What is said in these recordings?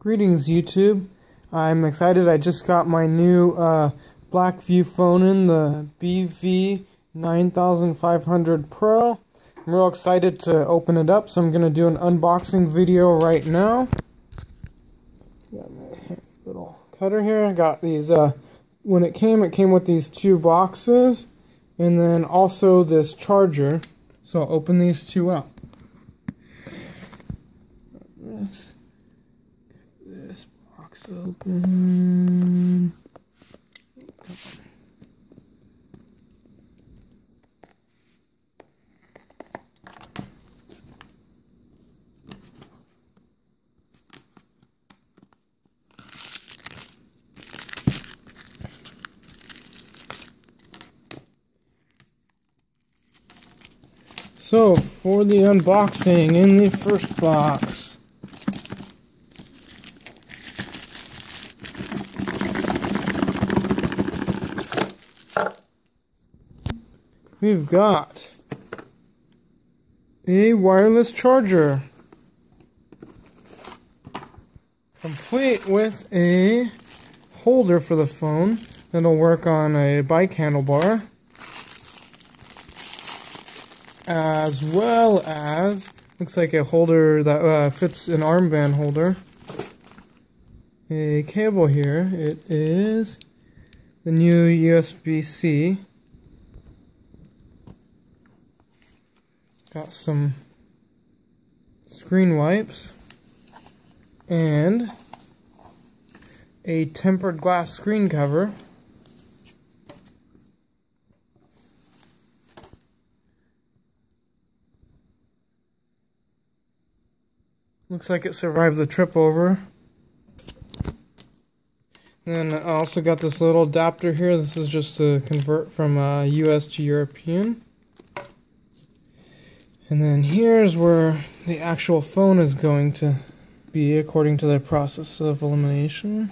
Greetings, YouTube. I'm excited. I just got my new uh, Blackview phone in the BV9500 Pro. I'm real excited to open it up, so I'm going to do an unboxing video right now. Got my little cutter here. I got these, uh, when it came, it came with these two boxes, and then also this charger. So I'll open these two up. Open. So, for the unboxing in the first box. We've got a wireless charger. Complete with a holder for the phone that'll work on a bike handlebar as well as looks like a holder that uh, fits an armband holder. A cable here. It is the new USB-C. Got some screen wipes and a tempered glass screen cover. Looks like it survived the trip over. Then I also got this little adapter here. This is just to convert from uh, US to European. And then here's where the actual phone is going to be according to the process of elimination.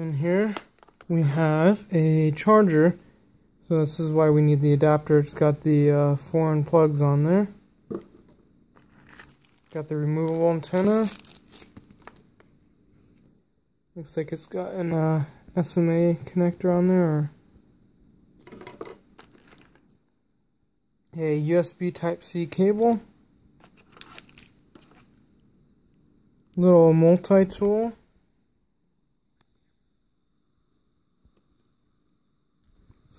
In here we have a charger. So this is why we need the adapter. It's got the uh, foreign plugs on there. Got the removable antenna. Looks like it's got an uh, SMA connector on there a USB type C cable. Little multi-tool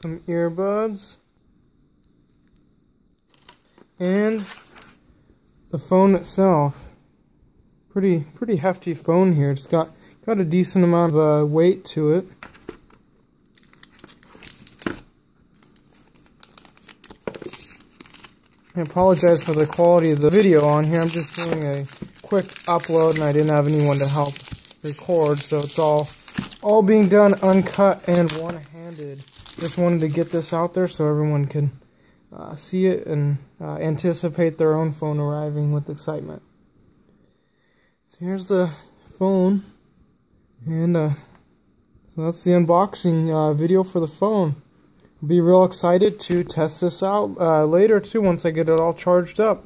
some earbuds, and the phone itself. Pretty pretty hefty phone here. It's got got a decent amount of uh, weight to it. I apologize for the quality of the video on here. I'm just doing a quick upload and I didn't have anyone to help record, so it's all all being done uncut and just wanted to get this out there so everyone can uh, see it and uh, anticipate their own phone arriving with excitement. So here's the phone, and uh, so that's the unboxing uh, video for the phone. I'll be real excited to test this out uh, later too once I get it all charged up.